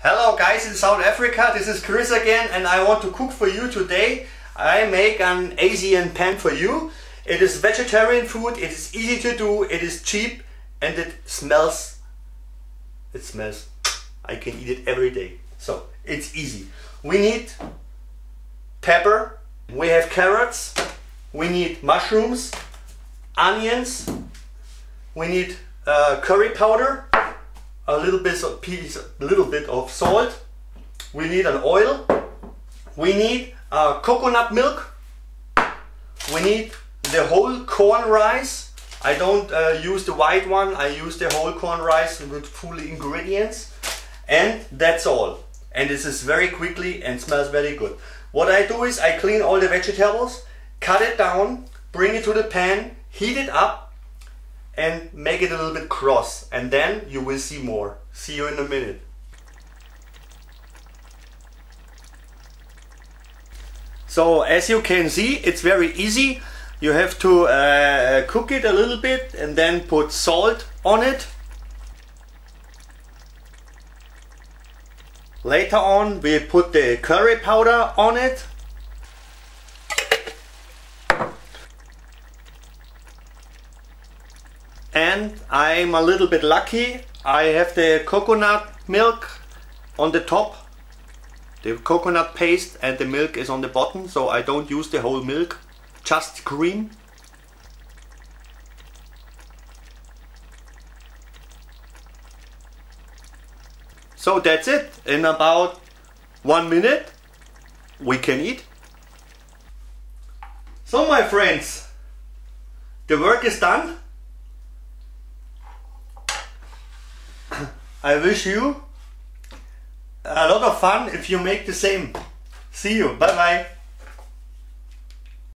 Hello guys in South Africa, this is Chris again and I want to cook for you today. I make an Asian pan for you. It is vegetarian food, it is easy to do, it is cheap and it smells, it smells, I can eat it every day. So it's easy. We need pepper, we have carrots, we need mushrooms, onions, we need uh, curry powder, a little bit of piece, a little bit of salt. We need an oil. We need uh, coconut milk. We need the whole corn rice. I don't uh, use the white one. I use the whole corn rice with full ingredients. And that's all. And this is very quickly and smells very good. What I do is I clean all the vegetables, cut it down, bring it to the pan, heat it up, and make it a little bit cross and then you will see more. See you in a minute. So as you can see it's very easy. You have to uh, cook it a little bit and then put salt on it. Later on we put the curry powder on it and I'm a little bit lucky. I have the coconut milk on the top, the coconut paste and the milk is on the bottom so I don't use the whole milk, just cream. So that's it. In about one minute we can eat. So my friends, the work is done. I wish you a lot of fun if you make the same. See you. Bye bye.